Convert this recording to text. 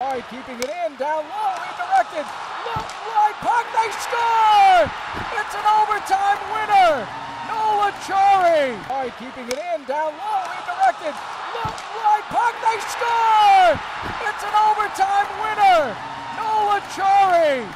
Right, keeping it in, down low, redirected, look right, puck, they score! It's an overtime winner, Noel Acciari. Right, keeping it in, down low, redirected, look right, puck, they score! It's an overtime winner, Noel Acciari.